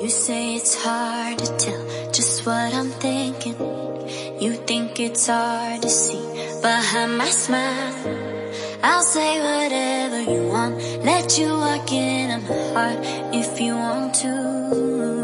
You say it's hard to tell just what I'm thinking. You think it's hard to see behind my smile. I'll say whatever you want, let you walk in my heart if you want to.